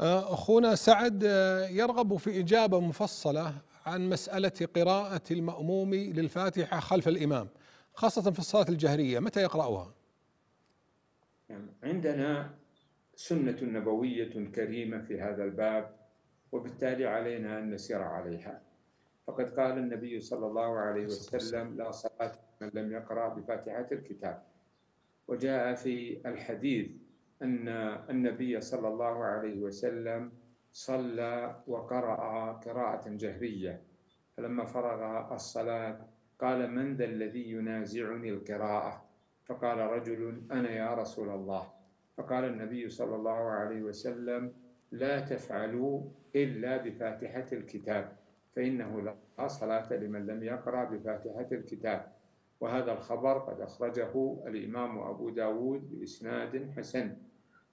أخونا سعد آه، يرغب في إجابة مفصلة عن مسألة قراءة المأموم للفاتحة خلف الإمام خاصة في الصلاة الجهرية متى يقرأها؟ يعني عندنا سنة نبوية كريمة في هذا الباب وبالتالي علينا أن نسير عليها فقد قال النبي صلى الله عليه وسلم لا صلاة من لم يقرأ بفاتحة الكتاب وجاء في الحديث أن النبي صلى الله عليه وسلم صلى وقرأ قراءة جهرية. فلما فرغ الصلاة قال من ذا الذي ينازعني القراءة؟ فقال رجل أنا يا رسول الله. فقال النبي صلى الله عليه وسلم لا تفعلوا إلا بفاتحة الكتاب فإنه لا صلاة لمن لم يقرأ بفاتحة الكتاب. وهذا الخبر قد أخرجه الإمام أبو داود بإسناد حسن.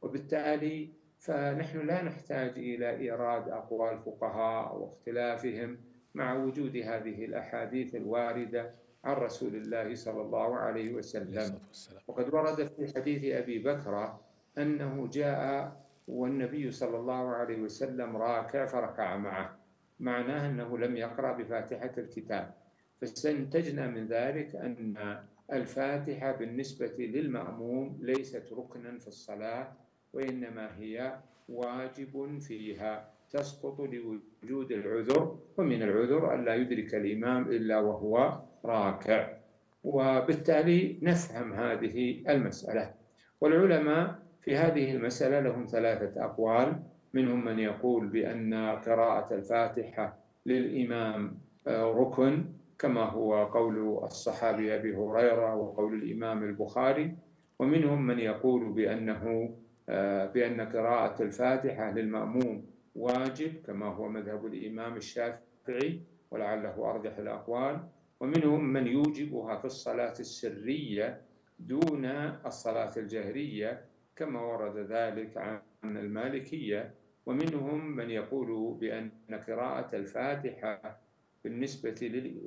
وبالتالي فنحن لا نحتاج إلى إيراد أقوال الفقهاء واختلافهم مع وجود هذه الأحاديث الواردة عن رسول الله صلى الله عليه وسلم. وقد ورد في حديث أبي بكر أنه جاء والنبي صلى الله عليه وسلم راكع فركع معه معناه أنه لم يقرأ بفاتحة الكتاب. فاستنتجنا من ذلك أن الفاتحة بالنسبة للمأموم ليست ركنا في الصلاة وإنما هي واجب فيها تسقط لوجود العذر ومن العذر ألا يدرك الإمام إلا وهو راكع. وبالتالي نفهم هذه المسألة. والعلماء في هذه المسألة لهم ثلاثة أقوال. منهم من يقول بأن قراءة الفاتحة للإمام ركن. كما هو قول الصحابي أبي هريرة وقول الإمام البخاري ومنهم من يقول بأنه بأن قراءة الفاتحة للمأموم واجب كما هو مذهب الإمام الشافعي ولعله أرجح الأقوال. ومنهم من يوجبها في الصلاة السرية دون الصلاة الجهرية كما ورد ذلك عن المالكية. ومنهم من يقول بأن قراءة الفاتحة بالنسبة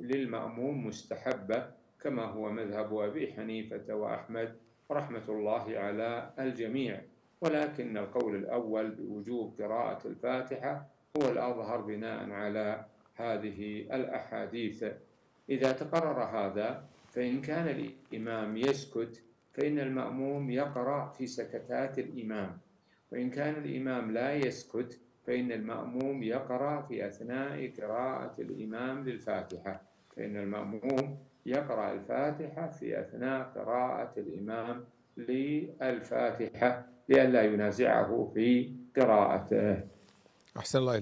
للمأموم مستحبة كما هو مذهب أبي حنيفة وأحمد رحمة الله على الجميع. ولكن القول الأول بوجوب قراءة الفاتحة هو الأظهر بناء على هذه الأحاديث. إذا تقرر هذا فإن كان الإمام يسكت فإن المأموم يقرأ في سكتات الإمام. وإن كان الإمام لا يسكت فإن المأموم يقرأ في أثناء قراءة الإمام للفاتحة فإن المأموم يقرأ الفاتحة في أثناء قراءة الإمام للفاتحة لئلا ينازعه في قراءته. أحسن الله